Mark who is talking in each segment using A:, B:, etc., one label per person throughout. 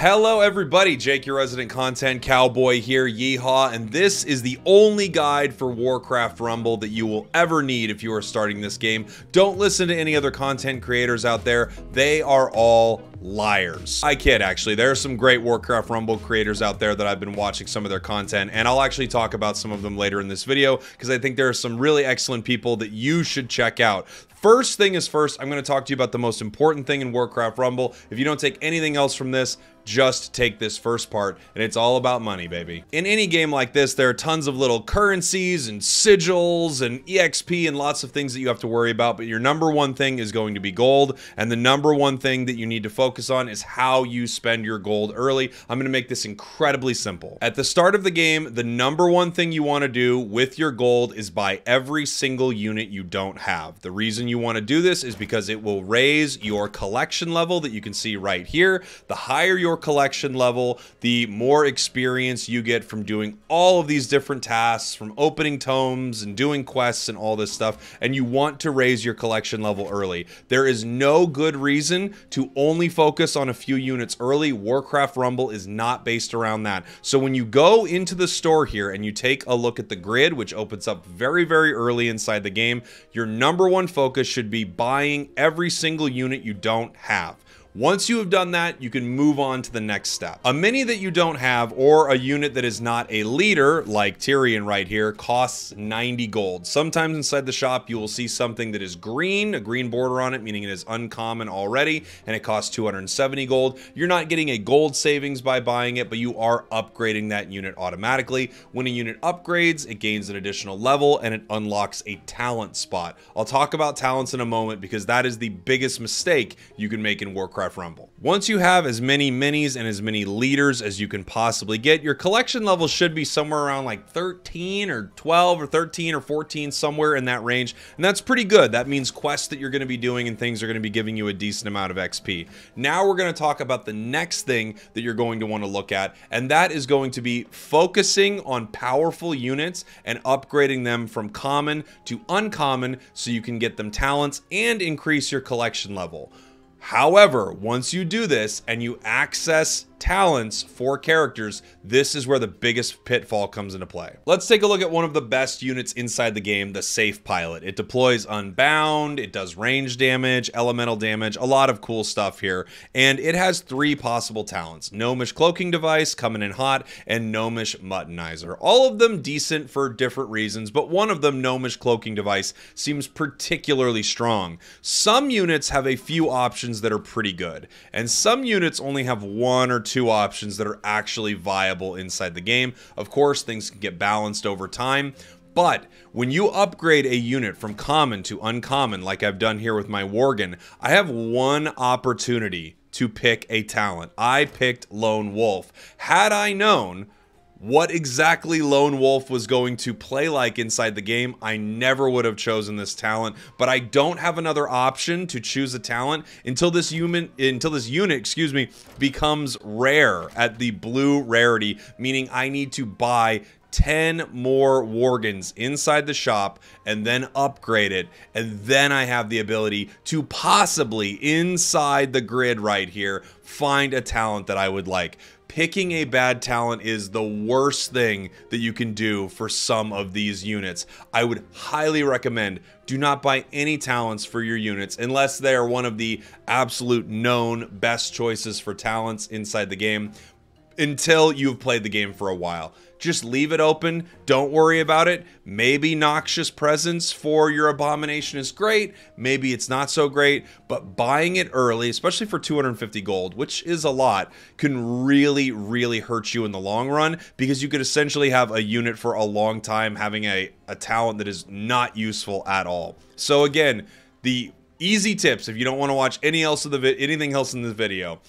A: Hello, everybody. Jake, your resident content cowboy here, yeehaw, and this is the only guide for Warcraft Rumble that you will ever need if you are starting this game. Don't listen to any other content creators out there, they are all liars. I kid, actually. There are some great Warcraft Rumble creators out there that I've been watching some of their content, and I'll actually talk about some of them later in this video because I think there are some really excellent people that you should check out. First thing is first, I'm going to talk to you about the most important thing in Warcraft Rumble. If you don't take anything else from this, just take this first part, and it's all about money, baby. In any game like this, there are tons of little currencies and sigils and EXP and lots of things that you have to worry about, but your number one thing is going to be gold, and the number one thing that you need to focus on is how you spend your gold early. I'm going to make this incredibly simple. At the start of the game, the number one thing you want to do with your gold is buy every single unit you don't have. The reason you want to do this is because it will raise your collection level that you can see right here. The higher your collection level, the more experience you get from doing all of these different tasks, from opening tomes and doing quests and all this stuff, and you want to raise your collection level early. There is no good reason to only focus on a few units early. Warcraft Rumble is not based around that. So when you go into the store here and you take a look at the grid, which opens up very, very early inside the game, your number one focus should be buying every single unit you don't have. Once you have done that, you can move on to the next step. A mini that you don't have or a unit that is not a leader, like Tirion right here, costs 90 gold. Sometimes inside the shop, you will see something that is green, a green border on it, meaning it is uncommon already, and it costs 270 gold. You're not getting a gold savings by buying it, but you are upgrading that unit automatically. When a unit upgrades, it gains an additional level and it unlocks a talent spot. I'll talk about talents in a moment because that is the biggest mistake you can make in Warcraft Rumble. Once you have as many minis and as many leaders as you can possibly get, your collection level should be somewhere around like 13 or 12 or 13 or 14, somewhere in that range. And that's pretty good. That means quests that you're going to be doing and things are going to be giving you a decent amount of XP. Now we're going to talk about the next thing that you're going to want to look at, and that is going to be focusing on powerful units and upgrading them from common to uncommon so you can get them talents and increase your collection level. However, once you do this and you access talents for characters, this is where the biggest pitfall comes into play. Let's take a look at one of the best units inside the game, the Safe Pilot. It deploys unbound, it does range damage, elemental damage, a lot of cool stuff here, and it has three possible talents. Gnomish Cloaking Device, coming in hot, and Gnomish Muttonizer. All of them decent for different reasons, but one of them, Gnomish Cloaking Device, seems particularly strong. Some units have a few options that are pretty good, and some units only have one or two options that are actually viable inside the game. Of course, things can get balanced over time, but when you upgrade a unit from common to uncommon, like I've done here with my Worgen, I have one opportunity to pick a talent. I picked Lone Wolf. Had I known what exactly Lone Wolf was going to play like inside the game, I never would have chosen this talent. But I don't have another option to choose a talent until this human until this unit, excuse me, becomes rare at the blue rarity, meaning I need to buy 10 more Worgens inside the shop and then upgrade it. And then I have the ability to possibly, inside the grid right here, find a talent that I would like picking a bad talent is the worst thing that you can do for some of these units. I would highly recommend do not buy any talents for your units unless they are one of the absolute known best choices for talents inside the game until you've played the game for a while. Just leave it open. Don't worry about it. Maybe Noxious Presence for your Abomination is great. Maybe it's not so great. But buying it early, especially for 250 gold, which is a lot, can really, really hurt you in the long run because you could essentially have a unit for a long time having a, a talent that is not useful at all. So again, the easy tips if you don't want to watch any else of the anything else in this video,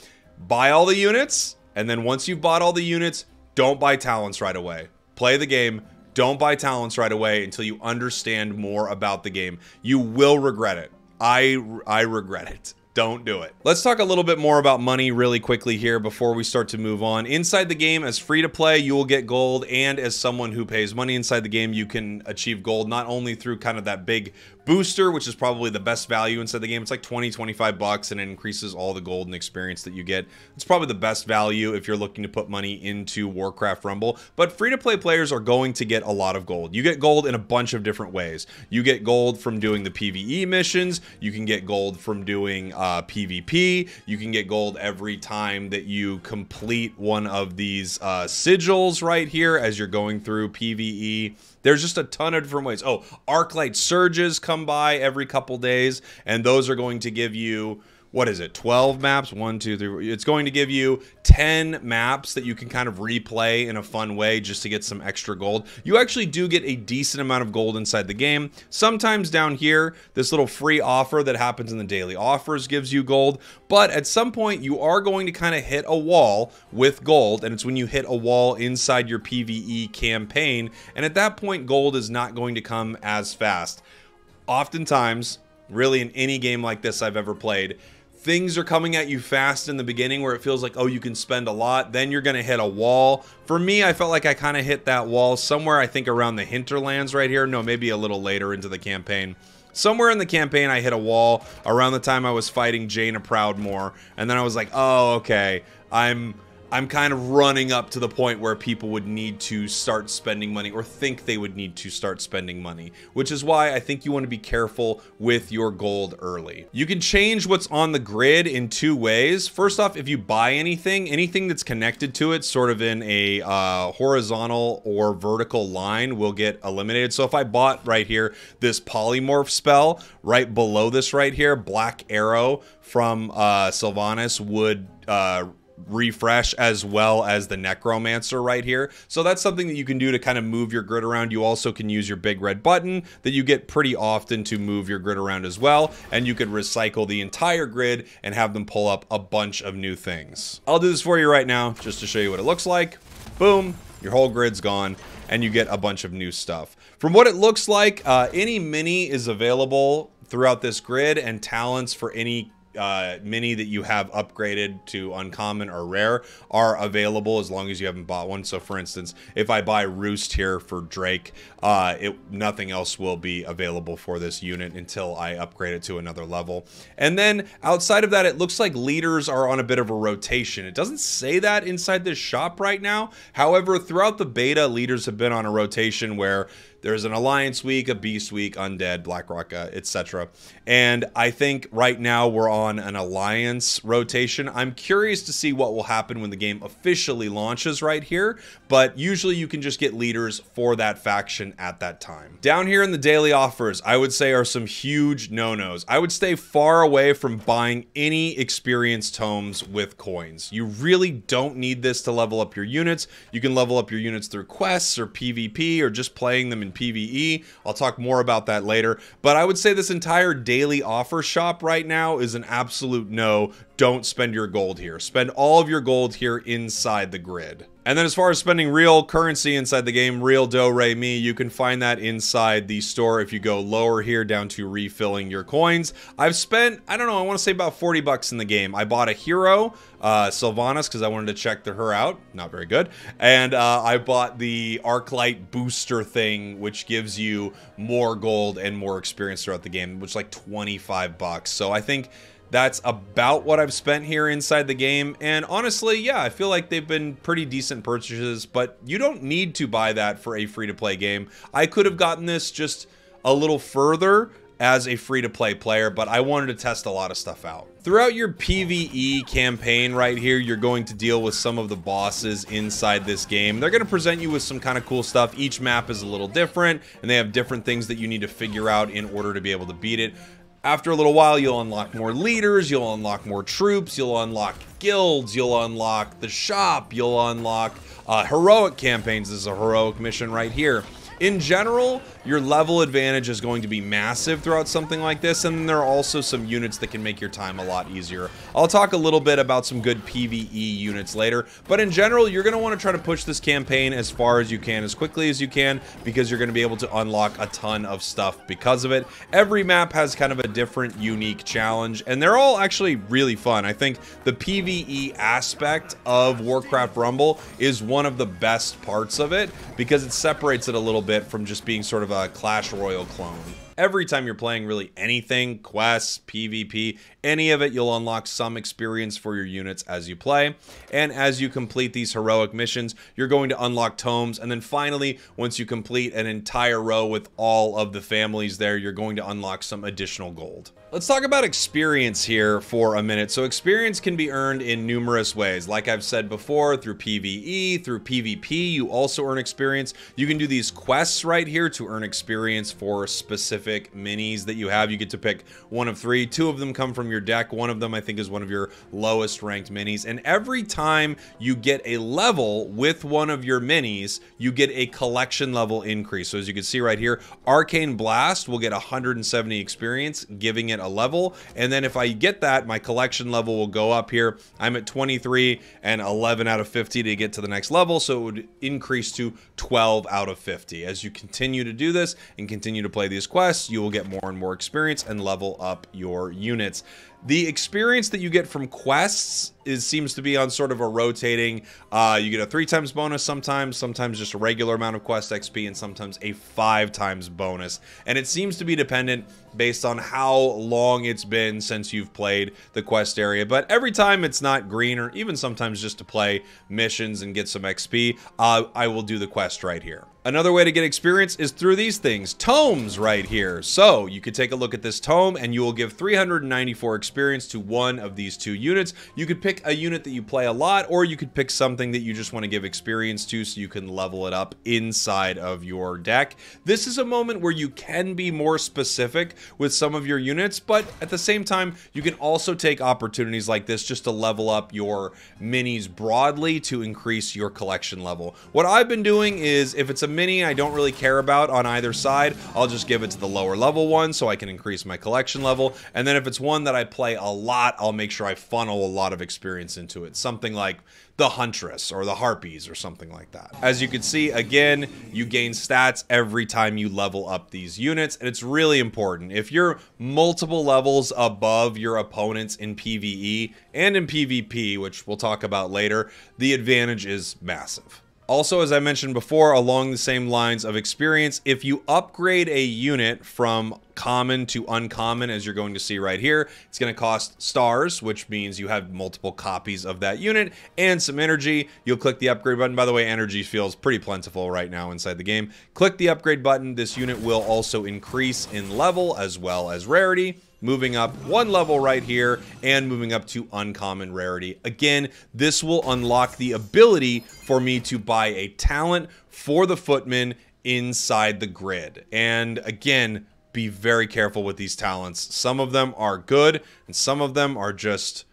A: buy all the units, and then once you've bought all the units, don't buy talents right away. Play the game. Don't buy talents right away until you understand more about the game. You will regret it. I I regret it. Don't do it. Let's talk a little bit more about money really quickly here before we start to move on. Inside the game, as free to play, you will get gold, and as someone who pays money inside the game, you can achieve gold not only through kind of that big Booster, which is probably the best value inside the game. It's like 20, 25 bucks and it increases all the gold and experience that you get. It's probably the best value if you're looking to put money into Warcraft Rumble. But free to play players are going to get a lot of gold. You get gold in a bunch of different ways. You get gold from doing the PvE missions. You can get gold from doing uh, PvP. You can get gold every time that you complete one of these uh, sigils right here as you're going through PvE. There's just a ton of different ways. Oh, Arclight Surges come by every couple days, and those are going to give you what is it 12 maps? One two three it's going to give you 10 maps that you can kind of replay in a fun way just to get some extra gold. You actually do get a decent amount of gold inside the game. Sometimes down here this little free offer that happens in the daily offers gives you gold but at some point you are going to kind of hit a wall with gold and it's when you hit a wall inside your pve campaign and at that point gold is not going to come as fast. Oftentimes really in any game like this i've ever played things are coming at you fast in the beginning where it feels like, oh, you can spend a lot. Then you're going to hit a wall. For me, I felt like I kind of hit that wall somewhere, I think around the hinterlands right here. No, maybe a little later into the campaign. Somewhere in the campaign, I hit a wall around the time I was fighting Jaina Proudmoore. And then I was like, oh, okay. I'm I'm kind of running up to the point where people would need to start spending money or think they would need to start spending money, which is why I think you want to be careful with your gold early. You can change what's on the grid in two ways. First off, if you buy anything, anything that's connected to it sort of in a uh, horizontal or vertical line will get eliminated. So if I bought right here this polymorph spell right below this right here, Black Arrow from uh, Sylvanas would uh, refresh as well as the necromancer right here. So that's something that you can do to kind of move your grid around. You also can use your big red button that you get pretty often to move your grid around as well. And you could recycle the entire grid and have them pull up a bunch of new things. I'll do this for you right now just to show you what it looks like. Boom your whole grid's gone and you get a bunch of new stuff. From what it looks like uh, any mini is available throughout this grid and talents for any uh, mini that you have upgraded to uncommon or rare are available as long as you haven't bought one. So, for instance, if I buy Roost here for Drake, uh, it nothing else will be available for this unit until I upgrade it to another level. And then outside of that, it looks like leaders are on a bit of a rotation. It doesn't say that inside this shop right now. However, throughout the beta, leaders have been on a rotation where there's an Alliance week, a Beast week, Undead, Blackrock, uh, etc. And I think right now we're on an Alliance rotation. I'm curious to see what will happen when the game officially launches right here, but usually you can just get leaders for that faction at that time. Down here in the daily offers, I would say are some huge no-nos. I would stay far away from buying any experience tomes with coins. You really don't need this to level up your units. You can level up your units through quests or PvP or just playing them in PvE. I'll talk more about that later. But I would say this entire daily offer shop right now is an absolute no. Don't spend your gold here. Spend all of your gold here inside the grid. And then as far as spending real currency inside the game, real do, re, mi, you can find that inside the store if you go lower here down to refilling your coins. I've spent, I don't know, I want to say about 40 bucks in the game. I bought a hero, uh, Sylvanas, because I wanted to check the, her out. Not very good. And uh, I bought the Arclight booster thing, which gives you more gold and more experience throughout the game, which is like 25 bucks. So I think that's about what I've spent here inside the game. And honestly, yeah, I feel like they've been pretty decent purchases, but you don't need to buy that for a free-to-play game. I could have gotten this just a little further as a free-to-play player, but I wanted to test a lot of stuff out. Throughout your PvE campaign right here, you're going to deal with some of the bosses inside this game. They're going to present you with some kind of cool stuff. Each map is a little different, and they have different things that you need to figure out in order to be able to beat it. After a little while, you'll unlock more leaders, you'll unlock more troops, you'll unlock guilds, you'll unlock the shop, you'll unlock uh, heroic campaigns. This is a heroic mission right here. In general, your level advantage is going to be massive throughout something like this, and there are also some units that can make your time a lot easier. I'll talk a little bit about some good PvE units later, but in general, you're going to want to try to push this campaign as far as you can, as quickly as you can, because you're going to be able to unlock a ton of stuff because of it. Every map has kind of a different, unique challenge, and they're all actually really fun. I think the PvE aspect of Warcraft Rumble is one of the best parts of it, because it separates it a little bit from just being sort of a Clash Royale clone. every time you're playing really anything, quests, PvP, any of it, you'll unlock some experience for your units as you play. And as you complete these heroic missions, you're going to unlock tomes. And then finally, once you complete an entire row with all of the families there, you're going to unlock some additional gold. Let's talk about experience here for a minute. So experience can be earned in numerous ways. Like I've said before, through PvE, through PvP, you also earn experience. You can do these quests right here to earn experience for specific minis that you have. You get to pick one of three. Two of them come from your deck. One of them I think is one of your lowest ranked minis. And every time you get a level with one of your minis, you get a collection level increase. So as you can see right here, Arcane Blast will get 170 experience, giving it a level. And then if I get that, my collection level will go up here. I'm at 23 and 11 out of 50 to get to the next level. So it would increase to 12 out of 50. As you continue to do this and continue to play these quests, you will get more and more experience and level up your units. The experience that you get from quests is seems to be on sort of a rotating. Uh, you get a three times bonus sometimes, sometimes just a regular amount of quest XP, and sometimes a five times bonus. And it seems to be dependent based on how long it's been since you've played the quest area. But every time it's not green, or even sometimes just to play missions and get some XP, uh, I will do the quest right here. Another way to get experience is through these things, tomes right here. So you could take a look at this tome and you will give 394 experience to one of these two units. You could pick a unit that you play a lot or you could pick something that you just want to give experience to so you can level it up inside of your deck. This is a moment where you can be more specific with some of your units, but at the same time, you can also take opportunities like this just to level up your minis broadly to increase your collection level. What I've been doing is if it's a mini I don't really care about on either side, I'll just give it to the lower level one so I can increase my collection level. And then if it's one that I play a lot, I'll make sure I funnel a lot of experience into it. Something like the Huntress or the Harpies or something like that. As you can see, again, you gain stats every time you level up these units, and it's really important. If you're multiple levels above your opponents in PvE and in PvP, which we'll talk about later, the advantage is massive. Also, as I mentioned before, along the same lines of experience, if you upgrade a unit from common to uncommon, as you're going to see right here, it's going to cost stars, which means you have multiple copies of that unit, and some energy. You'll click the upgrade button. By the way, energy feels pretty plentiful right now inside the game. Click the upgrade button. This unit will also increase in level as well as rarity moving up one level right here and moving up to uncommon rarity. Again, this will unlock the ability for me to buy a talent for the footman inside the grid. And again, be very careful with these talents. Some of them are good and some of them are just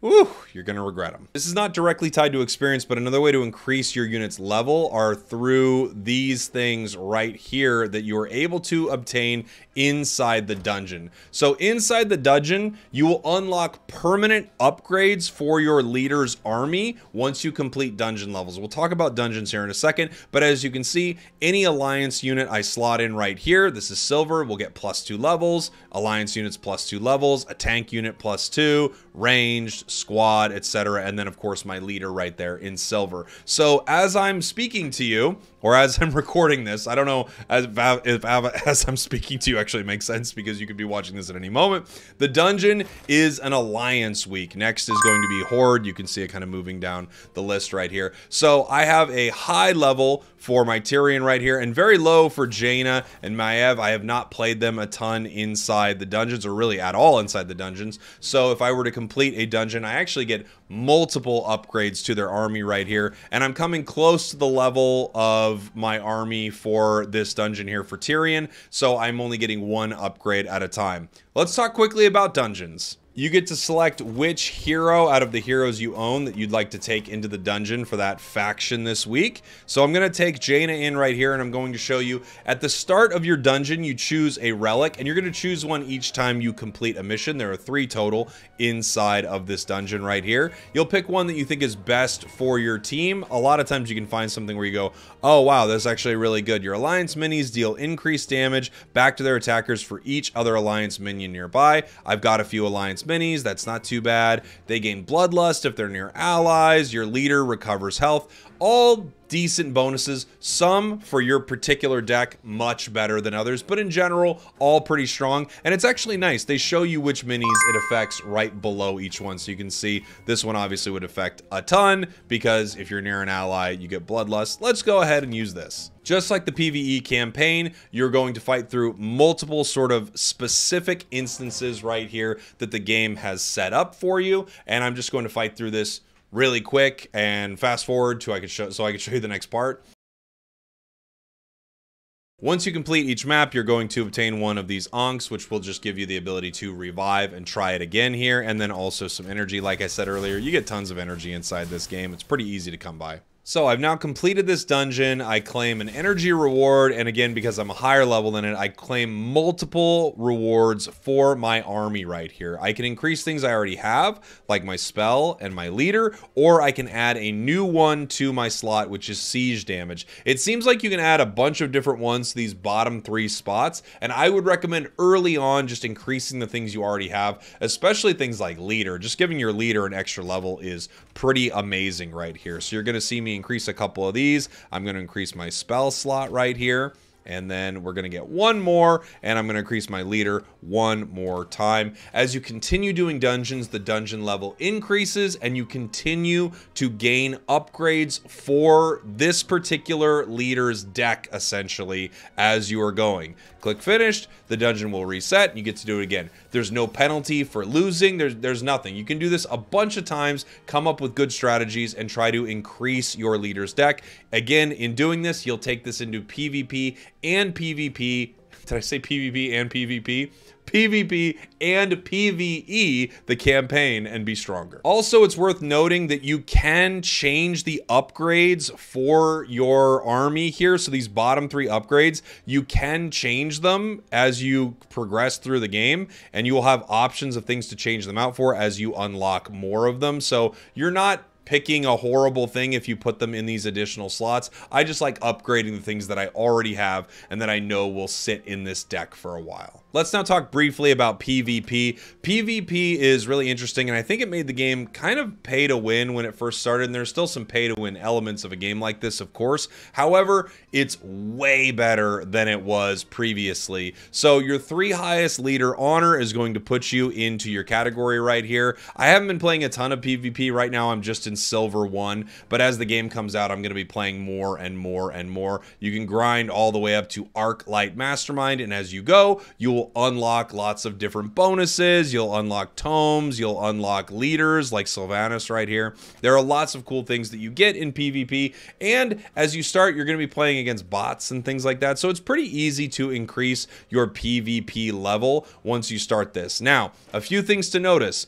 A: Whew, you're going to regret them. This is not directly tied to experience, but another way to increase your unit's level are through these things right here that you are able to obtain inside the dungeon. So inside the dungeon, you will unlock permanent upgrades for your leader's army once you complete dungeon levels. We'll talk about dungeons here in a second, but as you can see, any alliance unit I slot in right here, this is silver, will get plus two levels, alliance units plus two levels, a tank unit plus two, ranged, squad, etc. And then, of course, my leader right there in silver. So as I'm speaking to you, or as I'm recording this, I don't know as if as I'm speaking to you actually makes sense because you could be watching this at any moment. The dungeon is an alliance week. Next is going to be Horde. You can see it kind of moving down the list right here. So I have a high level for my Tirion right here and very low for Jaina and Maiev. I have not played them a ton inside the dungeons or really at all inside the dungeons. So if I were to complete a dungeon, I actually get multiple upgrades to their army right here. And I'm coming close to the level of my army for this dungeon here for Tirion. So I'm only getting one upgrade at a time. Let's talk quickly about dungeons you get to select which hero out of the heroes you own that you'd like to take into the dungeon for that faction this week. So I'm going to take Jaina in right here and I'm going to show you at the start of your dungeon, you choose a relic and you're going to choose one each time you complete a mission. There are three total inside of this dungeon right here. You'll pick one that you think is best for your team. A lot of times you can find something where you go, oh wow, that's actually really good. Your alliance minis deal increased damage back to their attackers for each other alliance minion nearby. I've got a few alliance minis. That's not too bad. They gain bloodlust if they're near allies. Your leader recovers health. All decent bonuses. Some for your particular deck, much better than others, but in general, all pretty strong. And it's actually nice. They show you which minis it affects right below each one. So you can see this one obviously would affect a ton because if you're near an ally, you get Bloodlust. Let's go ahead and use this. Just like the PvE campaign, you're going to fight through multiple sort of specific instances right here that the game has set up for you. And I'm just going to fight through this really quick and fast forward to I could show so I could show you the next part. Once you complete each map, you're going to obtain one of these Onks, which will just give you the ability to revive and try it again here, and then also some energy. Like I said earlier, you get tons of energy inside this game. It's pretty easy to come by. So I've now completed this dungeon. I claim an energy reward. And again, because I'm a higher level than it, I claim multiple rewards for my army right here. I can increase things I already have, like my spell and my leader, or I can add a new one to my slot, which is siege damage. It seems like you can add a bunch of different ones to these bottom three spots. And I would recommend early on just increasing the things you already have, especially things like leader. Just giving your leader an extra level is pretty amazing right here. So you're going to see me increase a couple of these. I'm going to increase my spell slot right here. And then we're going to get one more, and I'm going to increase my leader one more time. As you continue doing dungeons, the dungeon level increases, and you continue to gain upgrades for this particular leader's deck, essentially, as you are going. Click finished, the dungeon will reset, and you get to do it again. There's no penalty for losing, there's, there's nothing. You can do this a bunch of times, come up with good strategies, and try to increase your leader's deck. Again, in doing this, you'll take this into PvP and PvP. Did I say PvP and PvP? PvP and PvE the campaign and be stronger. Also, it's worth noting that you can change the upgrades for your army here. So these bottom three upgrades, you can change them as you progress through the game and you will have options of things to change them out for as you unlock more of them. So you're not picking a horrible thing if you put them in these additional slots. I just like upgrading the things that I already have and that I know will sit in this deck for a while. Let's now talk briefly about PvP. PvP is really interesting, and I think it made the game kind of pay to win when it first started, and there's still some pay to win elements of a game like this, of course. However, it's way better than it was previously. So your three highest leader honor is going to put you into your category right here. I haven't been playing a ton of PvP right now. I'm just in silver one, but as the game comes out, I'm going to be playing more and more and more. You can grind all the way up to Arclight Mastermind, and as you go, you will unlock lots of different bonuses. You'll unlock tomes. You'll unlock leaders like Sylvanas right here. There are lots of cool things that you get in PvP. And as you start, you're going to be playing against bots and things like that. So it's pretty easy to increase your PvP level once you start this. Now, a few things to notice.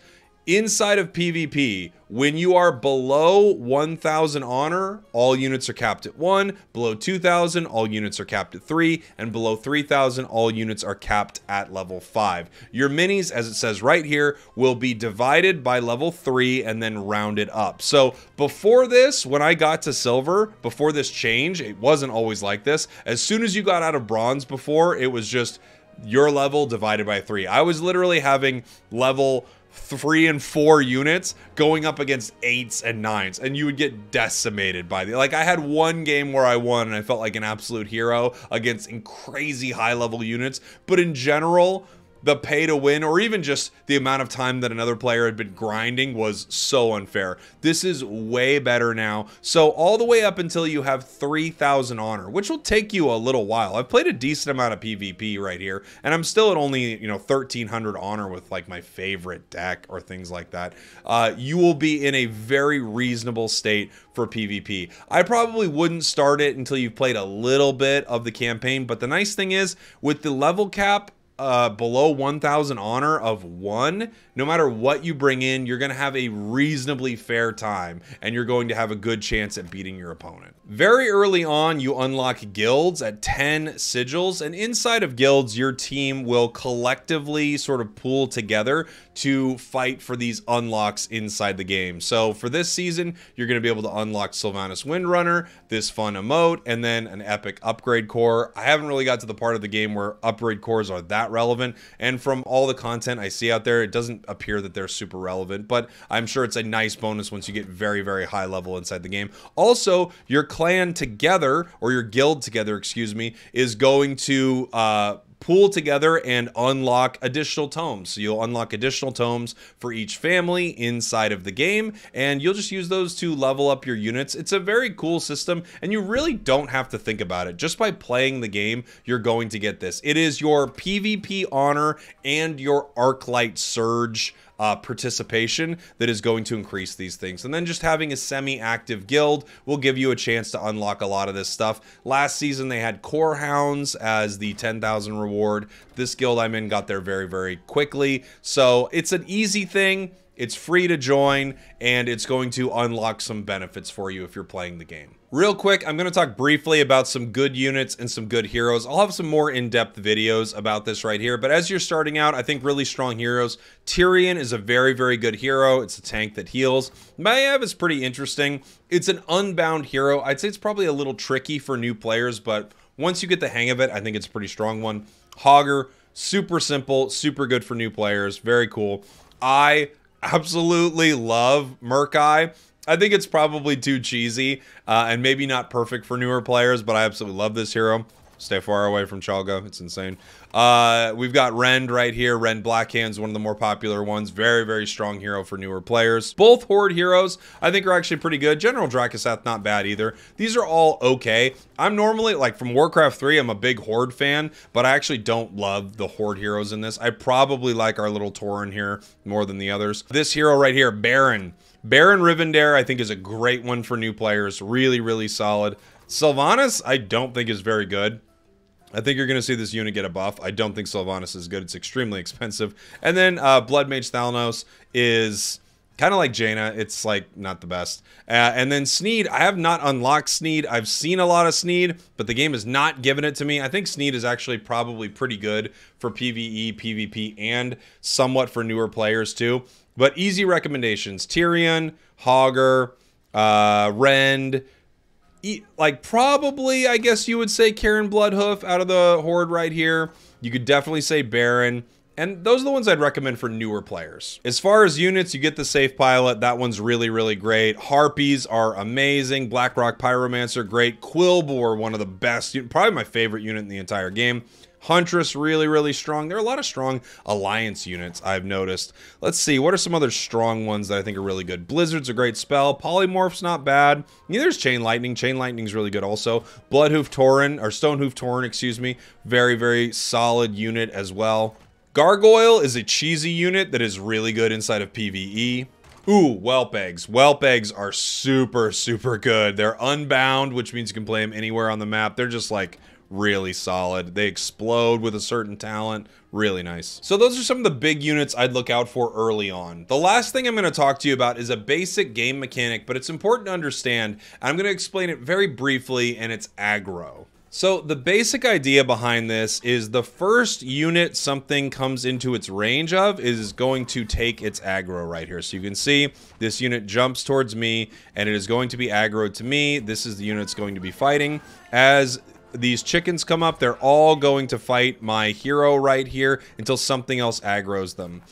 A: Inside of PvP, when you are below 1000 honor, all units are capped at 1, below 2000, all units are capped at 3, and below 3000, all units are capped at level 5. Your minis, as it says right here, will be divided by level 3 and then rounded up. So before this, when I got to silver, before this change, it wasn't always like this. As soon as you got out of bronze before, it was just your level divided by 3. I was literally having level three and four units going up against eights and nines and you would get decimated by the like i had one game where i won and i felt like an absolute hero against crazy high level units but in general the pay to win or even just the amount of time that another player had been grinding was so unfair. This is way better now. So all the way up until you have 3000 honor, which will take you a little while. I've played a decent amount of PvP right here and I'm still at only, you know, 1300 honor with like my favorite deck or things like that. Uh, you will be in a very reasonable state for PvP. I probably wouldn't start it until you've played a little bit of the campaign, but the nice thing is with the level cap uh, below 1,000 honor of one, no matter what you bring in, you're going to have a reasonably fair time and you're going to have a good chance at beating your opponent. Very early on, you unlock guilds at 10 sigils, and inside of guilds, your team will collectively sort of pool together to fight for these unlocks inside the game. So for this season, you're going to be able to unlock Sylvanas Windrunner, this fun emote, and then an epic upgrade core. I haven't really got to the part of the game where upgrade cores are that not relevant. And from all the content I see out there, it doesn't appear that they're super relevant, but I'm sure it's a nice bonus once you get very, very high level inside the game. Also, your clan together, or your guild together, excuse me, is going to uh, pool together and unlock additional tomes. So you'll unlock additional tomes for each family inside of the game, and you'll just use those to level up your units. It's a very cool system, and you really don't have to think about it. Just by playing the game, you're going to get this. It is your PvP honor and your Arclight Surge uh, participation that is going to increase these things. And then just having a semi-active guild will give you a chance to unlock a lot of this stuff. Last season they had Core Hounds as the 10,000 reward. This guild I'm in got there very, very quickly. So it's an easy thing. It's free to join, and it's going to unlock some benefits for you if you're playing the game. Real quick, I'm going to talk briefly about some good units and some good heroes. I'll have some more in-depth videos about this right here, but as you're starting out, I think really strong heroes. Tirion is a very, very good hero. It's a tank that heals. Maiev is pretty interesting. It's an unbound hero. I'd say it's probably a little tricky for new players, but once you get the hang of it, I think it's a pretty strong one. Hogger, super simple, super good for new players. Very cool. I absolutely love Murk-Eye. I think it's probably too cheesy uh, and maybe not perfect for newer players, but I absolutely love this hero. Stay far away from Charlga. It's insane. Uh, we've got Rend right here. Rend Blackhand's one of the more popular ones. Very, very strong hero for newer players. Both Horde heroes, I think, are actually pretty good. General Drakkisath, not bad either. These are all okay. I'm normally, like, from Warcraft 3, I'm a big Horde fan, but I actually don't love the Horde heroes in this. I probably like our little Tauren here more than the others. This hero right here, Baron. Baron Rivendare, I think, is a great one for new players. Really, really solid. Sylvanas, I don't think is very good. I think you're going to see this unit get a buff. I don't think Sylvanas is good. It's extremely expensive. And then uh, Blood Mage Thalnos is kind of like Jaina. It's like not the best. Uh, and then Sneed, I have not unlocked Sneed. I've seen a lot of Sneed, but the game has not given it to me. I think Sneed is actually probably pretty good for PvE, PvP, and somewhat for newer players too. But easy recommendations: Tirion, Hogger, uh, Rend. Like probably, I guess you would say Cairne Bloodhoof out of the horde right here. You could definitely say Baron. And those are the ones I'd recommend for newer players. As far as units, you get the Safe Pilot. That one's really, really great. Harpies are amazing. Blackrock Pyromancer, great. Quilboar, one of the best, probably my favorite unit in the entire game. Huntress, really, really strong. There are a lot of strong alliance units I've noticed. Let's see, what are some other strong ones that I think are really good? Blizzard's a great spell. Polymorph's not bad. Neither is Chain Lightning. Chain Lightning's really good also. Bloodhoof Tauren, or Stonehoof Tauren, excuse me. Very, very solid unit as well. Gargoyle is a cheesy unit that is really good inside of PvE. Ooh, Whelp Eggs. Whelp Eggs are super, super good. They're unbound, which means you can play them anywhere on the map. They're just like really solid. They explode with a certain talent. Really nice. So those are some of the big units I'd look out for early on. The last thing I'm going to talk to you about is a basic game mechanic, but it's important to understand. I'm going to explain it very briefly, and it's aggro. So the basic idea behind this is the first unit something comes into its range of is going to take its aggro right here. So you can see this unit jumps towards me and it is going to be aggroed to me. This is the unit it's going to be fighting. As these chickens come up, they're all going to fight my hero right here until something else aggroes them.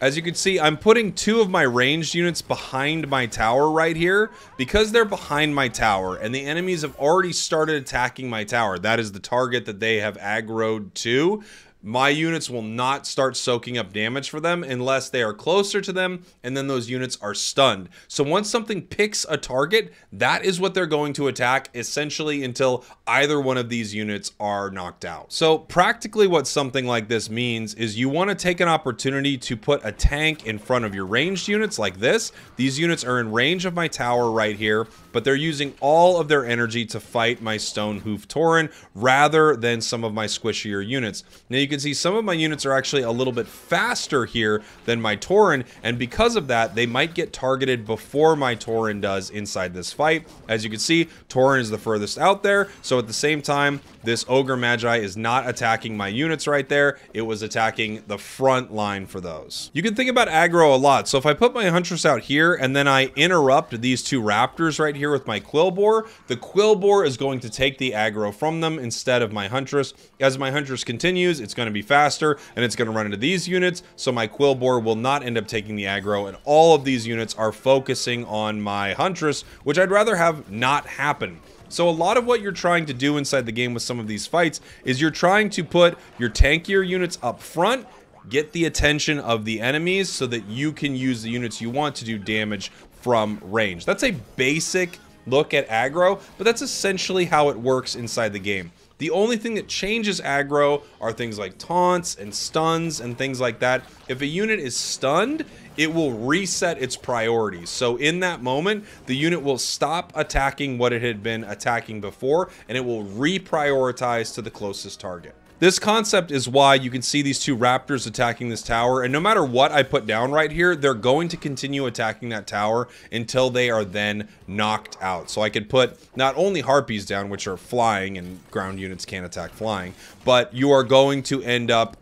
A: As you can see, I'm putting two of my ranged units behind my tower right here because they're behind my tower and the enemies have already started attacking my tower. That is the target that they have aggroed to my units will not start soaking up damage for them unless they are closer to them and then those units are stunned. So once something picks a target, that is what they're going to attack essentially until either one of these units are knocked out. So practically what something like this means is you want to take an opportunity to put a tank in front of your ranged units like this. These units are in range of my tower right here, but they're using all of their energy to fight my Stonehoof Tauren rather than some of my squishier units. Now you can see some of my units are actually a little bit faster here than my Tauren, and because of that, they might get targeted before my Tauren does inside this fight. As you can see, Tauren is the furthest out there, so at the same time, this Ogre Magi is not attacking my units right there. It was attacking the front line for those. You can think about aggro a lot. So if I put my Huntress out here and then I interrupt these two Raptors right here with my Quilboar, the Quilboar is going to take the aggro from them instead of my Huntress. As my Huntress continues, it's going to be faster and it's going to run into these units. So my Quilboar will not end up taking the aggro and all of these units are focusing on my Huntress, which I'd rather have not happen. So a lot of what you're trying to do inside the game with some of these fights is you're trying to put your tankier units up front get the attention of the enemies so that you can use the units you want to do damage from range. That's a basic look at aggro, but that's essentially how it works inside the game. The only thing that changes aggro are things like taunts and stuns and things like that. If a unit is stunned, it will reset its priorities. So in that moment, the unit will stop attacking what it had been attacking before, and it will reprioritize to the closest target. This concept is why you can see these two raptors attacking this tower, and no matter what I put down right here, they're going to continue attacking that tower until they are then knocked out. So I could put not only harpies down, which are flying, and ground units can't attack flying, but you are going to end up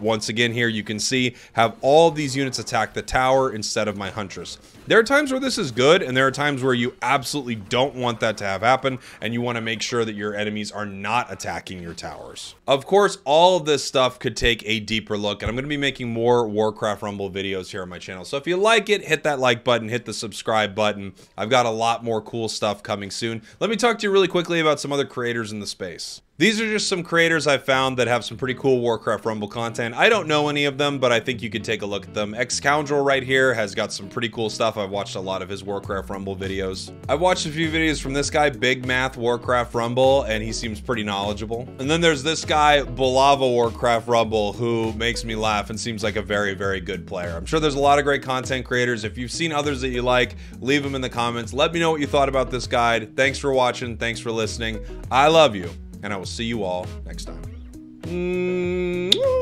A: once again here you can see have all these units attack the tower instead of my huntress there are times where this is good and there are times where you absolutely don't want that to have happen and you want to make sure that your enemies are not attacking your towers. Of course all of this stuff could take a deeper look and i'm going to be making more warcraft rumble videos here on my channel. So if you like it hit that like button hit the subscribe button. I've got a lot more cool stuff coming soon. Let me talk to you really quickly about some other creators in the space these are just some creators I found that have some pretty cool Warcraft Rumble content. I don't know any of them, but I think you could take a look at them. Xcoundrel right here has got some pretty cool stuff. I've watched a lot of his Warcraft Rumble videos. I've watched a few videos from this guy, Big Math Warcraft Rumble, and he seems pretty knowledgeable. And then there's this guy, Balava Warcraft Rumble, who makes me laugh and seems like a very, very good player. I'm sure there's a lot of great content creators. If you've seen others that you like, leave them in the comments. Let me know what you thought about this guide. Thanks for watching. Thanks for listening. I love you and I will see you all next time. Mm-hmm.